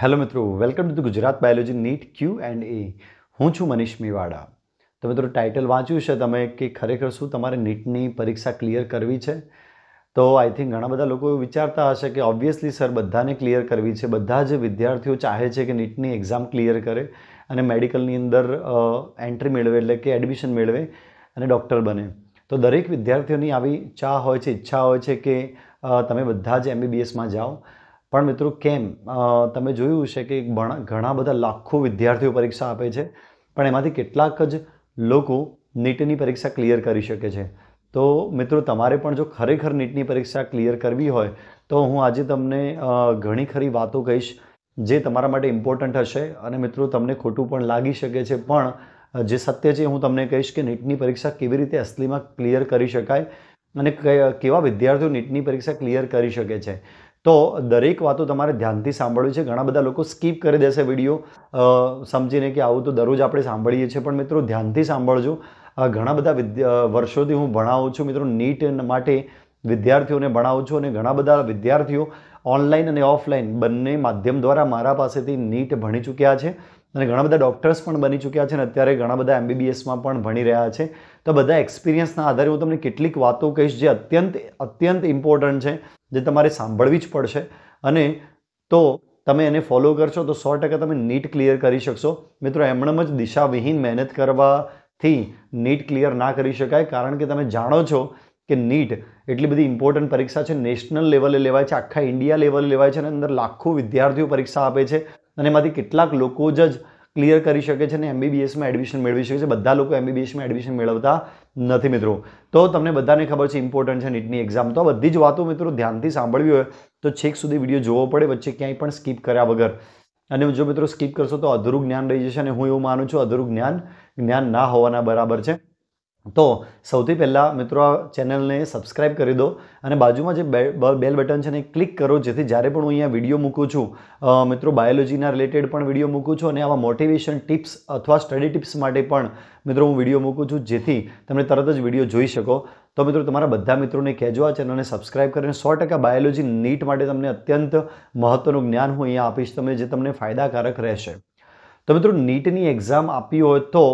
Hello મિત્રો, welcome to Gujarat biology NEET Q and A. હું છું મનીષ મેવાડા. તો મિત્રો, ટાઇટલ વાંચ્યું છે તમે કે ખરેખર શું તમારે નીટની પરીક્ષા ક્લિયર કરવી છે? તો આઈ થિંક ઘણા બધા લોકો વિચારતા હશે કે ઓબ્વિયસલી સર, બધાને ક્લિયર કરવી છે. બધા જ વિદ્યાર્થીઓ ચાહે છે કે નીટની એક્ઝામ ક્લિયર કરે અને મેડિકલની અંદર એન્ટ્રી મેળવે એટલે કે એડમિશન મેળવે અને ડૉક્ટર બને. તો દરેક વિદ્યાર્થીઓની આવી ચાહ હોય છે, ઈચ્છા હોય છે કે તમે બધા જ એમબીબીએસમાં જાઓ. પણ મિત્રો કેમ? તમે જોયું છે કે ઘણા બધા લાખો વિદ્યાર્થીઓ પરીક્ષા આપે છે, પણ એમાંથી કેટલાક જ લોકો નીટની પરીક્ષા ક્લિયર કરી શકે છે. તો મિત્રો તમારે પણ જો ખરેખર નીટની પરીક્ષા ક્લિયર કરવી હોય, તો હું આજે તમને ઘણી ખરી વાતો કહીશ જે તમારા માટે ઇમ્પોર્ટન્ટ હશે અને મિત્રો તમને ખોટું પણ લાગી શકે છે, પણ જે સત્ય છે હું તમને કહીશ કે નીટની પરીક્ષા કેવી રીતે અસલીમાં ક્લિયર કરી શકાય અને કેવા વિદ્યાર્થીઓ નીટની પરીક્ષા ક્લિયર કરી શકે છે. તો દરેક વાતો તમારે ધ્યાનથી સાંભળવી છે. ઘણા બધા લોકો સ્કીપ કરી દેશે વીડિયો. સમજીને કે આવું તો દરરોજ આપણે સાંભળીએ છીએ. પણ મિત્રો ધ્યાનથી સાંભળજો. ઘણા બધા વિદ્યા વર્ષોથી હું ભણાવું છું. મિત્રો નીટ માટે વિદ્યાર્થીઓને ભણાવું છું અને ઘણા બધા વિદ્યાર્થીઓ ઓનલાઈન અને ઓફલાઈન બંને માધ્યમ દ્વારા મારા પાસેથી નીટ ભણી ચૂક્યા છે અને ઘણા બધા ડૉક્ટર્સ પણ બની ચૂક્યા છે અને અત્યારે ઘણા બધા એમબીબીએસમાં પણ ભણી રહ્યા છે. તો બધા એક્સપિરિયન્સના આધારે હું તમને કેટલીક વાતો કહીશ જે અત્યંત અત્યંત ઇમ્પોર્ટન્ટ છે. જે તમારે સાંભળવી જ પડશે. અને તો તમે એને ફોલો કરશો તો સો ટકા તમે નીટ ક્લિયર કરી શકશો. મિત્રો, એમણમ જ દિશાવિહીન મહેનત કરવાથી નીટ ક્લિયર ના કરી શકાય. કારણ કે તમે જાણો છો કે નીટ એટલી બધી ઇમ્પોર્ટન્ટ પરીક્ષા છે. નેશનલ લેવલે લેવાય છે, આખા ઇન્ડિયા લેવલે લેવાય છે અને અંદર લાખો વિદ્યાર્થીઓ પરીક્ષા આપે છે. અને એમાંથી કેટલાક લોકો જ ક્લિયર કરી શકે છે અને એમબીબીએસમાં એડમિશન મેળવી શકે છે. બધા લોકો એમબીબીએસમાં એડમિશન મેળવતા નથી મિત્રો. તો તમને બધાને ખબર છે ઇમ્પોર્ટન્ટ છે નીટની એક્ઝામ તો બધી જ વાતો મિત્રો ધ્યાનથી સાંભળવી હોય તો છેક સુધી વીડિયો જોવો પડે, વચ્ચે ક્યાંય પણ સ્કીપ કર્યા વગર. અને જો મિત્રો સ્કીપ કરશો તો અધૂરું જ્ઞાન રહી જશે અને હું એવું માનું છું અધૂરું જ્ઞાન જ્ઞાન ના હોવાના બરાબર છે. તો સૌથી પહેલાં મિત્રો આ ચેનલને સબસ્ક્રાઇબ કરી દો અને બાજુમાં જે બેલ બટન છે ને ક્લિક કરો, જેથી જ્યારે પણ હું અહીંયા વીડિયો મૂકું છું મિત્રો બાયોલોજીના રિલેટેડ પણ વીડિયો મૂકું છું અને આવા મોટિવેશન ટિપ્સ અથવા સ્ટડી ટિપ્સ માટે પણ મિત્રો હું વીડિયો મૂકું છું, જેથી તમે તરત જ વીડિયો જોઈ શકો. તો મિત્રો તમારા બધા મિત્રોને કહેજો, આ ચેનલને સબસ્ક્રાઇબ કરીને સો ટકા બાયોલોજી નીટ માટે તમને અત્યંત મહત્ત્વનું જ્ઞાન હું અહીંયા આપીશ તમે જે તમને ફાયદાકારક રહેશે. તો મિત્રો નીટની એક્ઝામ આપી હોય તો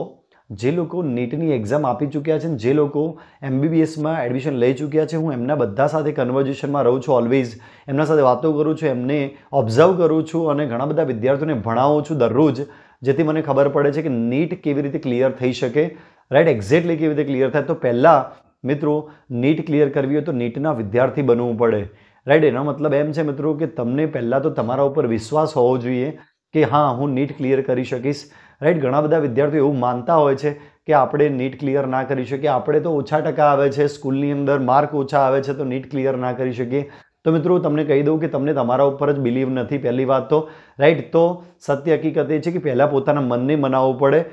જે લોકો નીટની એક્ઝામ આપી ચૂક્યા છે જે લોકો એમબીબીએસમાં એડમિશન લઈ ચૂક્યા છે, હું એમના બધા સાથે કન્વર્ઝેશનમાં રહું છું ઓલવેઝ એમના સાથે વાતો કરું છું, એમને ઓબ્ઝર્વ કરું છું અને ઘણા બધા વિદ્યાર્થીઓને ભણાવું છું દરરોજ, જેથી મને ખબર પડે છે કે નીટ કેવી રીતે ક્લિયર થઈ શકે. રાઈટ એક્ઝેક્ટલી કેવી રીતે ક્લિયર થાય? તો પહેલાં, મિત્રો, નીટ ક્લિયર કરવી હોય તો નીટના વિદ્યાર્થી બનવું પડે. રાઈટ એનો મતલબ એમ છે, મિત્રો, કે તમને પહેલાં તો તમારા ઉપર વિશ્વાસ હોવો જોઈએ કે હા, હું નીટ ક્લિયર કરી શકીશ. રાઈટ ઘણા બધા વિદ્યાર્થીઓ એવું માનતા હોય છે કે આપણે નીટ ક્લિયર ના કરી શકીએ. આપણે તો ઓછા ટકા આવે છે, સ્કૂલની અંદર માર્ક ઓછા આવે છે, તો નીટ ક્લિયર ના કરી શકીએ. તો મિત્રો, તમને કહી દઉં કે તમને તમારા ઉપર જ બિલીવ નથી, પહેલી વાત તો. રાઈટ તો સત્ય હકીકત એ છે કે પહેલાં પોતાના મનને મનાવવું પડે.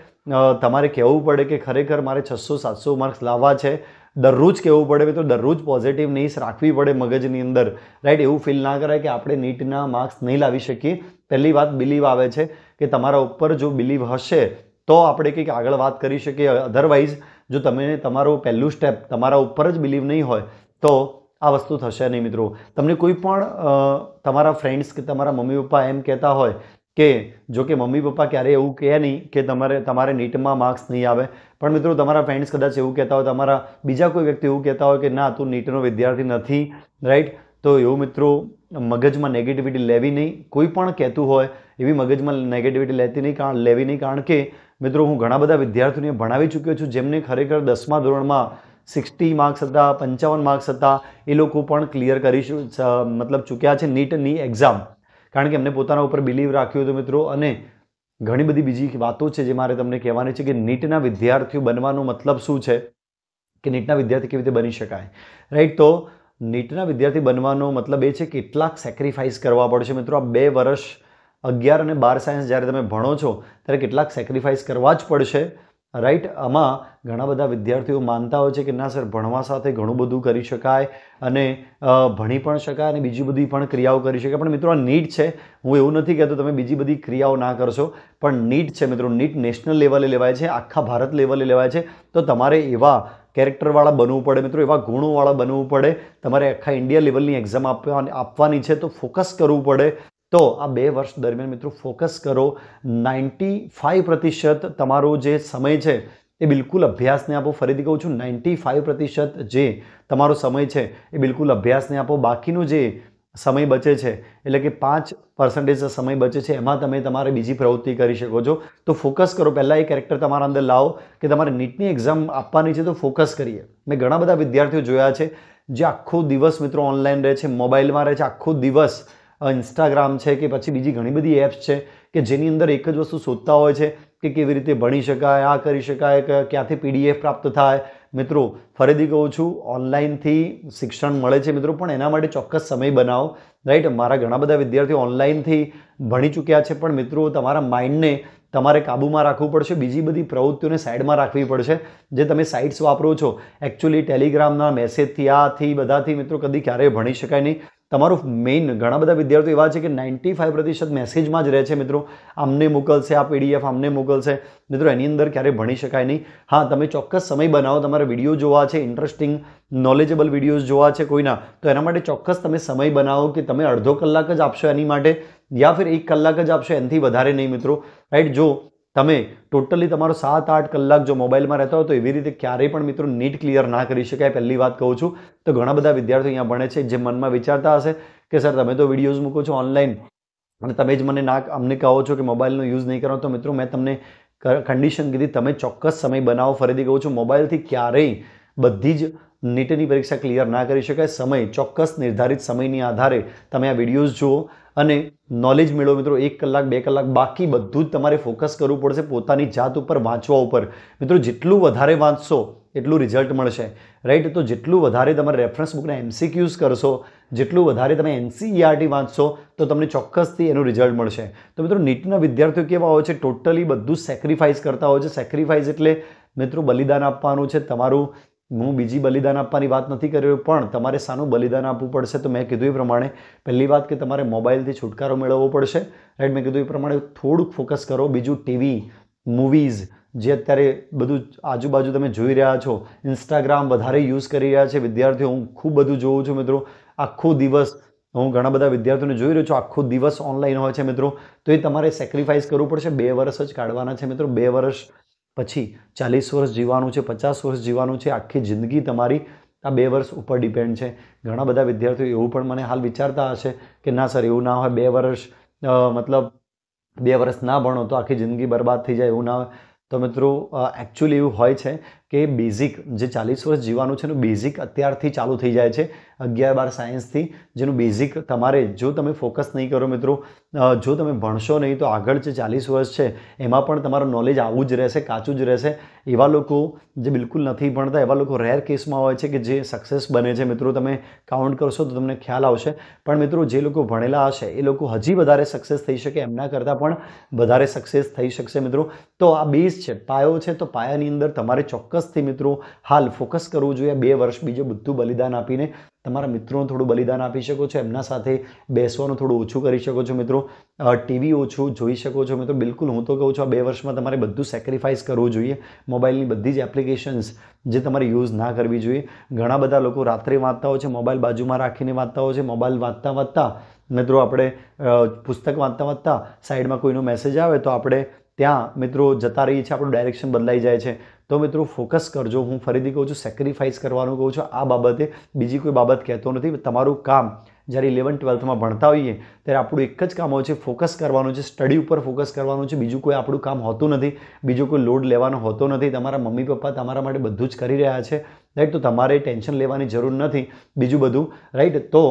તમારે કહેવું પડે કે ખરેખર મારે છસો સાતસો માર્ક્સ લાવવા છે. દરરોજ કહેવું પડે તો દરરોજ પોઝિટિવ ન્યુઝ રાખવી પડે મગજની અંદર રાઈટ એવું ફીલ ના કરાય કે આપણે નીટના માર્ક્સ નહીં લાવી શકીએ. પહેલી વાત બિલીવ આવે છે કે તમારા ઉપર જો બિલીવ હશે, તો આપણે કંઈક આગળ વાત કરી શકીએ. અધરવાઇઝ જો તમે તમારું પહેલું સ્ટેપ તમારા ઉપર જ બિલીવ નહીં હોય, તો આ વસ્તુ થશે નહીં મિત્રો. તમને કોઈ પણ તમારા ફ્રેન્ડ્સ કે તમારા મમ્મી પપ્પા એમ કહેતા હોય કે જો કે મમ્મી પપ્પા ક્યારેય એવું કહે નહીં કે તમારે તમારે નીટમાં માર્ક્સ નહીં આવે. પણ મિત્રો, તમારા ફ્રેન્ડ્સ કદાચ એવું કહેતા હોય, તમારા બીજા કોઈ વ્યક્તિ એવું કહેતા હોય કે, ના, તું નીટનો વિદ્યાર્થી નથી. રાઈટ તો એવું મિત્રો, મગજમાં નેગેટિવિટી લેવી નહીં. કોઈ પણ કહેતું હોય, એવી મગજમાં નેગેટિવિટી લેતી નહીં, કારણ, લેવી નહીં, કારણ કે મિત્રો, હું ઘણા બધા વિદ્યાર્થીઓને ભણાવી ચૂક્યો છું, જેમને ખરેખર દસમા ધોરણમાં સિક્સટી માર્ક્સ હતા, પંચાવન માર્ક્સ હતા, એ લોકો પણ ક્લિયર કરી મતલબ ચૂક્યા છે નીટની એક્ઝામ કારણ કે એમને પોતાના ઉપર બિલીવ રાખ્યું હતું મિત્રો. અને ઘણી બધી બીજી વાતો છે જે મારે તમને કહેવાની છે કે નીટના વિદ્યાર્થીઓ બનવાનો મતલબ શું છે? કે નીટના વિદ્યાર્થી કેવી રીતે બની શકાય? રાઈટ તો નીટના વિદ્યાર્થી બનવાનો મતલબ એ છે કે કેટલાક સેક્રિફાઈસ કરવા પડશે. મિત્રો, આ બે વર્ષ અગિયાર અને બાર સાયન્સ જ્યારે તમે ભણો છો, ત્યારે કેટલાક સેક્રિફાઈસ કરવા જ પડશે. રાઈટ આમાં ઘણા બધા વિદ્યાર્થીઓ માનતા હોય છે કે ના સર, ભણવા સાથે ઘણું બધું કરી શકાય અને ભણી પણ શકાય અને બીજી બધી પણ ક્રિયાઓ કરી શકાય. પણ મિત્રો, આ નીટ છે. હું એવું નથી કહેતો તમે બીજી બધી ક્રિયાઓ ના કરશો, પણ નીટ છે મિત્રો. નીટ નેશનલ લેવલે લેવાય છે, આખા ભારત લેવલે લેવાય છે. તો તમારે એવા કેરેક્ટરવાળા બનવું પડે મિત્રો, એવા ગુણોવાળા બનવું પડે. તમારે આખા ઇન્ડિયા લેવલની એક્ઝામ આપવાની છે, તો ફોકસ કરવું પડે. તો આ બે વર્ષ દરમિયાન મિત્રો ફોકસ કરો. નાઇન્ટી ફાઇવ પ્રતિશત તમારો જે સમય છે એ બિલકુલ અભ્યાસને આપો. ફરીથી કહું છું, નાઇન્ટી ફાઇવ પ્રતિશત જે તમારો સમય છે એ બિલકુલ અભ્યાસને આપો. બાકીનું જે સમય બચે છે, એટલે કે પાંચ પર્સન્ટેજ સમય બચે છે, એમાં તમે તમારે બીજી પ્રવૃત્તિ કરી શકો છો. તો ફોકસ કરો. પહેલાં એ કેરેક્ટર તમારા અંદર લાવો કે તમારે નીટની એક્ઝામ આપવાની છે તો ફોકસ કરીએ. મેં ઘણા બધા વિદ્યાર્થીઓ જોયા છે જે આખો દિવસ મિત્રો ઓનલાઈન રહે છે, મોબાઈલમાં રહે છે, આખો દિવસ ઇન્સ્ટાગ્રામ છે કે પછી બીજી ઘણી બધી એપ્સ છે કે જેની અંદર એક જ વસ્તુ શોધતા હોય છે કે કેવી રીતે ભણી શકાય, આ કરી શકાય, કે ક્યાંથી પીડીએફ પ્રાપ્ત થાય. મિત્રો, ફરીથી કહું છું ઓનલાઈનથી શિક્ષણ મળે છે મિત્રો, પણ એના માટે ચોક્કસ સમય બનાવો. રાઈટ મારા ઘણા બધા વિદ્યાર્થીઓ ઓનલાઈનથી ભણી ચૂક્યા છે, પણ મિત્રો, તમારા માઇન્ડને તમારે કાબૂમાં રાખવું પડશે. બીજી બધી પ્રવૃત્તિઓને સાઈડમાં રાખવી પડશે. જે તમે સાઇટ્સ વાપરો છો એકચ્યુઅલી ટેલિગ્રામના મેસેજથી આથી બધાથી મિત્રો, કદી ક્યારેય ભણી શકાય નહીં. તમારું મેઇન ઘણા બધા વિદ્યાર્થીઓ એવા છે કે નાઇન્ટી ફાઇવ પ્રતિશત મેસેજમાં જ રહે છે મિત્રો. આમને મોકલશે આ પીડીએફ આમને મોકલશે. મિત્રો, એની અંદર ક્યારેય ભણી શકાય નહીં. હા, તમે ચોક્કસ સમય બનાવો. તમારે વીડિયો જોવા છે ઇન્ટરેસ્ટિંગ નોલેજેબલ વિડીયોઝ જોવા છે કોઈના. તો એના માટે ચોક્કસ તમે સમય બનાવો કે તમે અડધો કલાક જ આપશો એની માટે, યા ફિર એક કલાક જ આપશો, એનાથી વધારે નહીં મિત્રો. રાઈટ જો તમે ટોટલી તમારો સાત આઠ કલાક જો મોબાઈલમાં રહેતા હો તો એવી રીતે ક્યારેય પણ મિત્રો નીટ ક્લિયર ના કરી શકાય, પહેલી વાત કહું છું. તો ઘણા બધા વિદ્યાર્થીઓ અહીંયા ભણે છે જે મનમાં વિચારતા હશે કે, સર, તમે તો વિડીયોઝ મૂકો છો ઓનલાઈન અને તમે જ મને ના અમને કહો છો કે મોબાઈલનો યુઝ નહીં કરો. તો મિત્રો મેં તમને કન્ડિશન કીધી, તમે ચોક્કસ સમય બનાવો, ફરીથી કહું છું, મોબાઈલથી ક્યારેય બધી જ નીટની પરીક્ષા ક્લિયર ના કરી શકાય. સમય ચોક્કસ નિર્ધારિત સમયની આધારે તમે આ વિડીયોઝ જુઓ અને નોલેજ મેળવો મિત્રો, એક કલાક, બે કલાક, બાકી બધું જ તમારે ફોકસ કરવું પડશે પોતાની જાત ઉપર, વાંચવા ઉપર. મિત્રો, જેટલું વધારે વાંચશો, એટલું રિઝલ્ટ મળશે. રાઈટ તો જેટલું વધારે તમારે રેફરન્સ બુકના એમસીક્યુઝ કરશો, જેટલું વધારે તમે એનસીઈઆરટી વાંચશો, તો તમને ચોક્કસથી એનું રિઝલ્ટ મળશે. તો મિત્રો, નીટના વિદ્યાર્થીઓ કેવા હોય છે? ટોટલી બધું સેક્રિફાઈસ કરતા હોય છે. સેક્રિફાઈસ એટલે, મિત્રો, બલિદાન આપવાનું છે. તમારું હું બીજી બલિદાન આપવાની વાત નથી કરી રહ્યો પણ તમારે સાનું બલિદાન આપવું પડશે. તો મેં કીધું એ પ્રમાણે પહેલી વાત કે તમારે મોબાઈલથી છુટકારો મેળવવો પડશે. રાઈટ મેં કીધું એ પ્રમાણે થોડુંક ફોકસ કરો. બીજું ટીવી મૂવીઝ જે અત્યારે બધું આજુબાજુ તમે જોઈ રહ્યા છો ઇન્સ્ટાગ્રામ વધારે યુઝ કરી રહ્યા છે. વિદ્યાર્થીઓ, હું ખૂબ બધું જોઉં છું મિત્રો. આખો દિવસ હું ઘણા બધા વિદ્યાર્થીઓને જોઈ રહ્યો છું. આખો દિવસ ઓનલાઈન હોય છે મિત્રો. તો એ તમારે સેક્રિફાઈસ કરવું પડશે. બે વર્ષ જ કાઢવાના છે મિત્રો. બે વર્ષ પછી ચાલીસ વર્ષ જીવવાનું છે, પચાસ વર્ષ જીવવાનું છે, આખી જિંદગી તમારી આ બે વર્ષ ઉપર ડિપેન્ડ છે. ઘણા બધા વિદ્યાર્થીઓ એવું પણ મને હાલ વિચારતા હશે કે ના સર, એવું ના હોય, બે વર્ષ મતલબ બે વર્ષ ના ભણો તો આખી જિંદગી બરબાદ થઈ જાય એવું ના હોય. તો મિત્રો એકચ્યુઅલી એવું હોય છે કે બેઝિક જે ચાલીસ વર્ષ જીવવાનું છે એનું બેઝિક અત્યારથી ચાલુ થઈ જાય છે, અગિયાર બાર સાયન્સથી, જેનું બેઝિક તમારે જો તમે ફોકસ નહીં કરો મિત્રો જો તમે ભણશો નહીં તો આગળ જે ચાલીસ વર્ષ છે, એમાં પણ તમારું નોલેજ આવું જ રહેશે, કાચું જ રહેશે. એવા લોકો જે બિલકુલ નથી ભણતા, એવા લોકો રેર કેસમાં હોય છે કે જે સક્સેસ બને છે. મિત્રો, તમે કાઉન્ટ કરશો તો તમને ખ્યાલ આવશે. પણ મિત્રો, જે લોકો ભણેલા હશે, એ લોકો હજી વધારે સક્સેસ થઈ શકે, એમના કરતાં પણ વધારે સક્સેસ થઈ શકશે મિત્રો. તો આ બેઝ છે, પાયો છે, તો પાયાની અંદર તમારે ચોક્કસથી મિત્રો. હાલ ફોકસ કરવું જોઈએ. બે વર્ષ બીજું બધું બલિદાન આપીને તમારા મિત્રોને થોડું બલિદાન આપી શકો છો. એમના સાથે બેસવાનું થોડું ઓછું કરી શકો છો મિત્રો. ટીવી ઓછું જોઈ શકો છો મિત્રો. બિલકુલ હું તો કહું છું, આ બે વર્ષમાં તમારે બધું સેક્રિફાઈસ કરવું જોઈએ. મોબાઈલની બધી જ એપ્લિકેશન્સ જે તમારે યુઝ ના કરવી જોઈએ. ઘણા બધા લોકો રાત્રે વાંચતા હોય છે મોબાઈલ બાજુમાં રાખીને વાંચતા હોય છે મોબાઈલ વાંચતા વાંચતા મિત્રો આપણે પુસ્તક વાંચતા વાંચતા સાઈડમાં કોઈનો મેસેજ આવે તો આપણે ત્યાં મિત્રો જતા રહીએ છીએ, આપણું ડાયરેક્શન બદલાઈ જાય છે. તો મિત્રો ફોકસ કરજો. હું ફરીથી કહું છું સેક્રિફાઈસ કરવાનું કહું છું. આ બાબતે બીજી કોઈ બાબત કહેતો નથી. તમારું કામ જ્યારે ઇલેવન ટ્વેલ્થમાં ભણતા હોઈએ, ત્યારે આપણું એક જ કામ હોય છે ફોકસ કરવાનું છે સ્ટડી ઉપર ફોકસ કરવાનું છે. બીજું કોઈ આપણું કામ હોતું નથી. બીજો કોઈ લોડ લેવાનો હોતો નથી. તમારા મમ્મી, પપ્પા તમારા માટે બધું જ કરી રહ્યા છે. રાઈટ તો તમારે ટેન્શન લેવાની જરૂર નથી. બીજું બધું. રાઈટ તો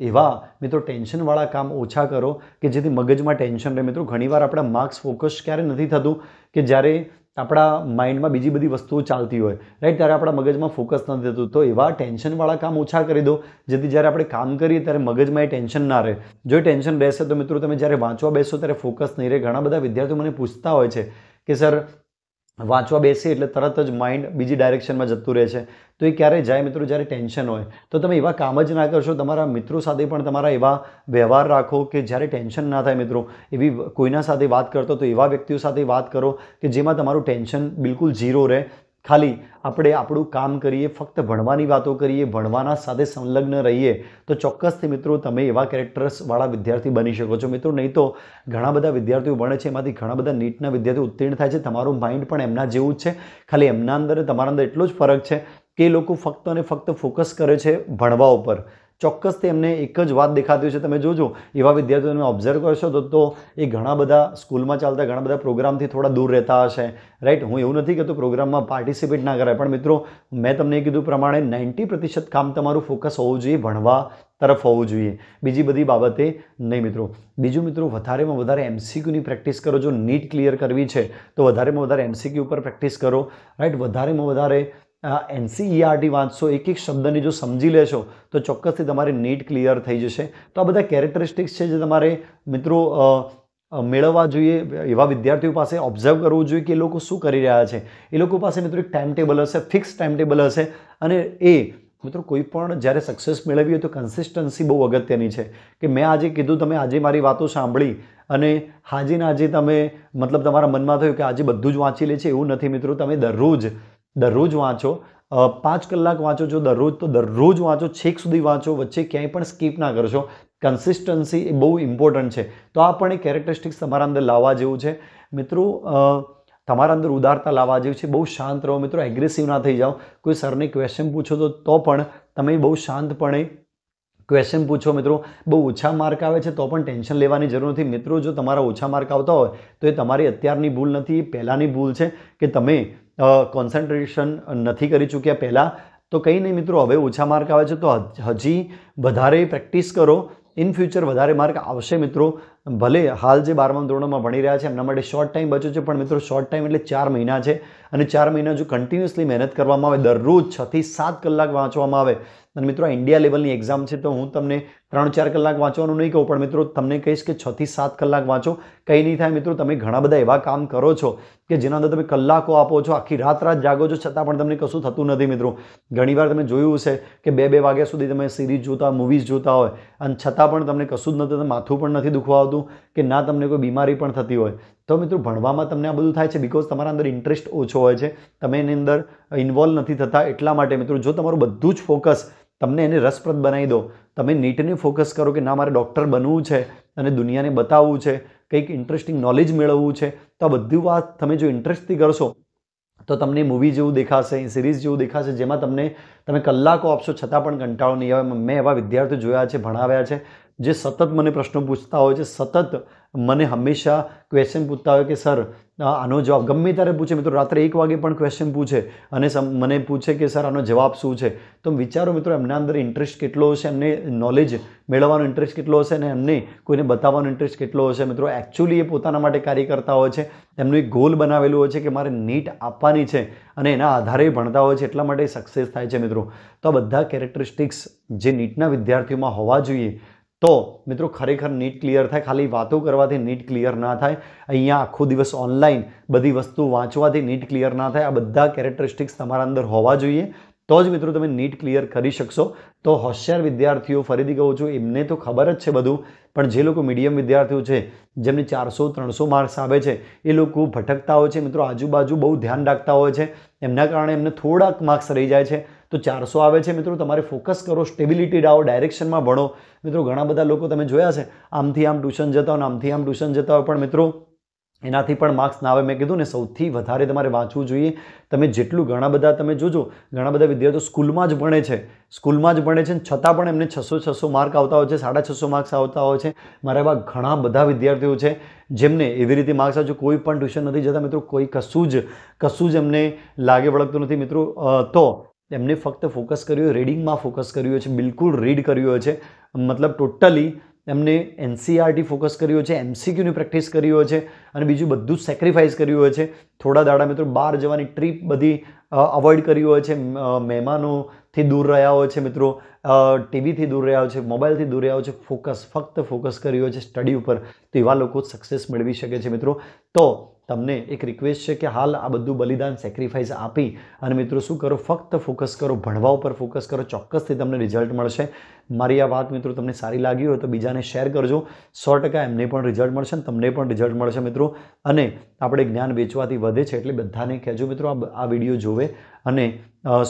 એવા મિત્રો ટેન્શનવાળા કામ ઓછા કરો કે જેથી મગજમાં ટેન્શન રહે. મિત્રો, ઘણીવાર આપણા માર્ક્સ ફોકસ ક્યારે નથી થતું કે જ્યારે આપણા માઇન્ડમાં બીજી બધી વસ્તુઓ ચાલતી હોય, રાઈટ? ત્યારે આપણા મગજમાં ફોકસ નથી થતું. તો એવા ટેન્શનવાળા કામ ઓછા કરી દો, જેથી જ્યારે આપણે કામ કરીએ ત્યારે મગજમાં એ ટેન્શન ના રહે. જો ટેન્શન રહેશે તો મિત્રો તમે જ્યારે વાંચવા બેસો ત્યારે ફોકસ નહીં રહે. ઘણા બધા વિદ્યાર્થીઓ મને પૂછતા હોય છે કે, સર વાંચવા બેસીએ એટલે તરત જ માઇન્ડ બીજી ડાયરેક્શનમાં જતું રહે છે. તો એ ક્યારે જાય મિત્રો? જ્યારે ટેન્શન હોય, તો તમે એવા કામ જ ના કરશો. તમારા મિત્રો સાથે પણ તમારા એવા વ્યવહાર રાખો કે જ્યારે ટેન્શન ના થાય મિત્રો. એવી કોઈના સાથે વાત કરતો તો એવા વ્યક્તિઓ સાથે વાત કરો કે જેમાં તમારું ટેન્શન બિલકુલ ઝીરો રહે. ખાલી આપણે આપણું કામ કરીએ, ફક્ત ભણવાની વાતો કરીએ, ભણવાના સાથે સંલગ્ન રહીએ, તો ચોક્કસથી મિત્રો તમે એવા કેરેક્ટર્સવાળા વિદ્યાર્થી બની શકો છો. મિત્રો નહીં તો ઘણા બધા વિદ્યાર્થીઓ ભણે છે, એમાંથી ઘણા બધા નીટના વિદ્યાર્થીઓ ઉત્તીર્ણ થાય છે. તમારું માઇન્ડ પણ એમના જેવું જ છે. ખાલી એમના અંદર, તમારા અંદર એટલો જ ફરક છે કે એ લોકો ફક્ત અને ફક્ત ફોકસ કરે છે ભણવા ઉપર. ચોક્કસથી તેમને એક જ વાત દેખાતી છે. તમે જોજો, એવા વિદ્યાર્થીઓ તમે ઓબ્ઝર્વ કરશો તો તો એ ઘણા બધા સ્કૂલમાં ચાલતા, ઘણા બધા પ્રોગ્રામથી થોડા દૂર રહેતા હશે. રાઈટ હું એવું નથી કહેતો પ્રોગ્રામમાં પાર્ટિસિપેટ ના કરાય, પણ મિત્રો, મેં તમને કીધું પ્રમાણે નાઇન્ટી પ્રતિશત કામ તમારું ફોકસ હોવું જોઈએ, ભણવા તરફ હોવું જોઈએ. બીજી બધી બાબતે નહીં મિત્રો. બીજું મિત્રો, વધારેમાં વધારે એમસીક્યુની પ્રેક્ટિસ કરો. જો નીટ ક્લિયર કરવી છે, તો વધારેમાં વધારે એમસીક્યુ ઉપર પ્રેક્ટિસ કરો. રાઈટ વધારેમાં વધારે એનસીઈઆરટી વાંચશો એક એક શબ્દને જો સમજી લેશો, તો ચોક્કસથી તમારી નીટ ક્લિયર થઈ જશે. તો આ બધા કેરેક્ટરિસ્ટિક્સ છે જે તમારે મિત્રો મેળવવા જોઈએ, એવા વિદ્યાર્થીઓ પાસે ઓબ્ઝર્વ કરવું જોઈએ કે એ લોકો શું કરી રહ્યા છે. એ લોકો પાસે મિત્રો એક ટાઈમ ટેબલ હશે ફિક્સ ટાઈમ ટેબલ હશે, અને એ, મિત્રો કોઈ પણ જ્યારે સક્સેસ મેળવી હોય તો કન્સિસ્ટન્સી બહુ અગત્યની છે. કે મેં આજે કીધું, તમે આજે મારી વાતો સાંભળી, અને હાજીને આજે તમે, મતલબ તમારા મનમાં થયું કે આજે બધું જ વાંચી લે છે, એવું નથી મિત્રો, તમે દરરોજ દરરોજ વાંચો. પાંચ કલાક વાંચો. છો દરરોજ, તો દરરોજ વાંચો. છેક સુધી વાંચો. વચ્ચે ક્યાંય પણ સ્કીપ ના કરશો. કન્સિસ્ટન્સી એ બહુ ઇમ્પોર્ટન્ટ છે. તો આ પણ એક કેરેક્ટરિસ્ટિક્સ તમારા અંદર લાવવા જેવું છે. મિત્રો તમારા અંદર ઉદારતા લાવવા જેવું છે. બહુ શાંત રહો. મિત્રો એગ્રેસિવ ના થઈ જાઓ. કોઈ સરને ક્વેશ્ચન પૂછો તો તો પણ તમે બહુ શાંતપણે ક્વેશ્ચન પૂછો મિત્રો. બહુ ઓછા માર્ક આવે છે, તો પણ ટેન્શન લેવાની જરૂર નથી. મિત્રો, જો તમારા ઓછા માર્ક આવતા હોય, તો એ તમારી અત્યારની ભૂલ નથી. એ પહેલાંની ભૂલ છે કે તમે કોન્સન્ટ્રેશન નથી કરી ચૂક્યા પહેલાં, તો કંઈ નહીં મિત્રો, હવે ઓછા માર્ક આવે છે, તો હજી વધારે પ્રેક્ટિસ કરો. ઇન ફ્યુચર વધારે માર્ક આવશે મિત્રો. ભલે હાલ જે બારમા ધોરણમાં ભણી રહ્યા છે, એમના માટે શોર્ટ ટાઈમ બચ્યો છે, પણ મિત્રો શોર્ટ ટાઈમ એટલે ચાર મહિના છે અને ચાર મહિના જો કન્ટિન્યુઅસલી મહેનત કરવામાં આવે, દરરોજ છથી સાત કલાક વાંચવામાં આવે. અને મિત્રો ઇન્ડિયા લેવલની એક્ઝામ છે, તો હું તમને ત્રણ ચાર કલાક વાંચવાનું નહીં કહું, પણ મિત્રો તમને કહીશ કે છથી સાત કલાક વાંચો. કંઈ નહીં થાય મિત્રો, તમે ઘણા બધા એવા કામ કરો છો કે જેના અંદર તમે કલાકો આપો છો, આખી રાત રાત જાગો છો, છતાં પણ તમને કશું થતું નથી મિત્રો. ઘણીવાર તમે જોયું છે કે બે બે વાગ્યા સુધી તમે સિરીઝ જોતા મૂવીઝ જોતા હોય, અને છતાં પણ તમને કશું જ નથી માથું પણ નથી દુખવા આવતું કે ના તમને કોઈ બીમારી પણ થતી હોય. તો મિત્રો ભણવામાં તમને આ બધું થાય છે બિકોઝ તમારા અંદર ઇન્ટરેસ્ટ ઓછો હોય છે. તમે એની અંદર ઇન્વોલ્વ નથી થતા એટલા માટે મિત્રો જો તમારું બધું જ ફોકસ તમને એને રસપ્રદ બનાવી દો, તમે નીટને ફોકસ કરો કે ના મારે ડૉક્ટર બનવું છે અને દુનિયાને બતાવવું છે, કંઈક ઇન્ટરેસ્ટિંગ નોલેજ મેળવવું છે, તો આ બધી વાત તમે જો ઇન્ટરેસ્ટથી કરશો, તો તમને મૂવી જેવું દેખાશે સિરીઝ જેવું દેખાશે, જેમાં તમને, તમે કલાકો આપશો છતાં પણ કંટાળો નહીં આવે. મેં એવા વિદ્યાર્થીઓ જોયા છે, ભણાવ્યા છે જે સતત મને પ્રશ્નો પૂછતા હોય છે, સતત મને હંમેશા ક્વેશ્ચન પૂછતા હોય કે, સર આનો જવાબ ગમે ત્યારે પૂછે. મિત્રો, રાત્રે એક વાગે પણ ક્વેશ્ચન પૂછે અને મને પૂછે કે, સર, આનો જવાબ શું છે? તો વિચારો મિત્રો, એમના અંદર ઇન્ટરેસ્ટ કેટલો હશે, એમને નોલેજ મેળવવાનો ઇન્ટરેસ્ટ કેટલો હશે અને એમને કોઈને બતાવવાનો ઇન્ટરેસ્ટ કેટલો હશે? મિત્રો એકચ્યુઅલી એ પોતાના માટે કાર્ય કરતા હોય છે. એમનું એક ગોલ બનાવેલું હોય છે કે, મારે નીટ આપવાની છે અને એના આધારે ભણતા હોય છે. એટલા માટે સક્સેસ થાય છે મિત્રો. તો આ બધા કેરેક્ટરિસ્ટિક્સ જે નીટના વિદ્યાર્થીઓમાં હોવા જોઈએ તો મિત્રો ખરેખર નીટ ક્લિયર થાય, ખાલી વાતો કરવાથી નીટ ક્લિયર ના થાય. અહીંયા આખો દિવસ ઓનલાઈન બધી વસ્તુ વાંચવાથી નીટ ક્લિયર ના થાય. આ બધા કેરેક્ટરિસ્ટિક્સ તમારા અંદર હોવા જોઈએ. તો જ મિત્રો તમે નીટ ક્લિયર કરી શકશો. તો હોશિયાર વિદ્યાર્થીઓ, ફરીથી કહું છું, એમને તો ખબર જ છે બધું, પણ જે લોકો મીડિયમ વિદ્યાર્થીઓ છે, જેમને ચારસો, ત્રણસો માર્ક્સ આવે છે, એ લોકો ભટકતા હોય છે. મિત્રો આજુબાજુ બહુ ધ્યાન રાખતા હોય છે. એમના કારણે એમને થોડાક માર્ક્સ રહી જાય છે. તો ચારસો આવે છે મિત્રો, તમારે ફોકસ કરો સ્ટેબિલિટી આવો ડાયરેક્શનમાં ભણો. મિત્રો, ઘણા બધા લોકો તમે જોયા છે, આમથી આમ ટ્યુશન જતા હોય આમથી આમ ટ્યુશન જતા હોય. પણ મિત્રો, એનાથી પણ માર્ક્સ ના આવે. મેં કીધું ને, સૌથી વધારે તમારે વાંચવું જોઈએ. તમે જેટલું ઘણા બધા તમે જોજો, ઘણા બધા વિદ્યાર્થીઓ સ્કૂલમાં જ ભણે છે. સ્કૂલમાં જ ભણે છે છતાં પણ એમને છસો છસો માર્ક આવતા હોય છે, સાડા છસો માર્ક્સ આવતા હોય છે. મારા એવા ઘણા બધા વિદ્યાર્થીઓ છે, જેમને એવી રીતે માર્ક્સ આવશે કોઈ પણ ટ્યુશન નથી જતા. મિત્રો, કોઈ કશું જ કશું જ એમને લાગે વળગતું નથી. મિત્રો તો એમને ફક્ત ફોકસ કર્યું રીડિંગમાં ફોકસ કર્યું છે, બિલકુલ રીડ કર્યો છે. મતલબ ટોટલી એમને એનસીઆરટી ફોકસ કર્યો છે એમસીક્યુની પ્રેક્ટિસ કરી હોય છે અને બીજું બધું જ સેક્રિફાઈસ કર્યું હોય છે. થોડા દાડા મિત્રો બહાર જવાની ટ્રીપ બધી અવોઇડ કરી હોય છે મહેમાનોથી દૂર રહ્યા હોય છે મિત્રો ટીવીથી દૂર રહ્યા હોય છે મોબાઈલથી દૂર રહ્યા હોય છે, ફોકસ, ફક્ત ફોકસ કર્યું છે સ્ટડી ઉપર. તો એવા લોકો સક્સેસ મેળવી શકે છે મિત્રો. તો તમને એક રિક્વેસ્ટ છે કે હાલ આ બધું બલિદાન સેક્રિફાઈસ આપી અને મિત્રો શું કરો, ફક્ત ફોકસ કરો, ભણવા ઉપર ફોકસ કરો, ચોક્કસથી તમને રિઝલ્ટ મળશે. મારી આ વાત મિત્રો તમને સારી લાગી હોય તો બીજાને શેર કરજો. સો ટકા એમને પણ રિઝલ્ટ મળશે અને તમને પણ રિઝલ્ટ મળશે મિત્રો. અને આપણે જ્ઞાન વેચવાથી વધે છે એટલે બધાને કહેજો મિત્રો આ વીડિયો જોવે અને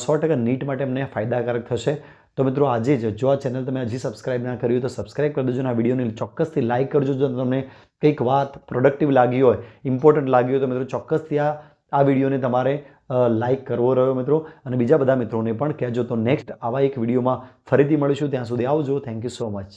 સો ટકા નીટ માટે એમને ફાયદાકારક થશે. તો મિત્રો આજે જ જો આ ચેનલ તમે હજી સબસ્ક્રાઇબ ના કર્યું તો સબસ્ક્રાઇબ કરી દેજો આ વિડીયોને ચોક્કસથી લાઇક કરજો જો તમને કંઈક વાત પ્રોડક્ટિવ લાગી હોય ઇમ્પોર્ટન્ટ લાગી હોય તો મિત્રો ચોક્કસથી આ આ વિડીયોને તમારે લાઇક કરવો રહ્યો મિત્રો. અને બીજા બધા મિત્રોને પણ કહેજો તો નેક્સ્ટ આવા એક વિડીયોમાં ફરીથી મળીશું. ત્યાં સુધી આવજો. Thank you so much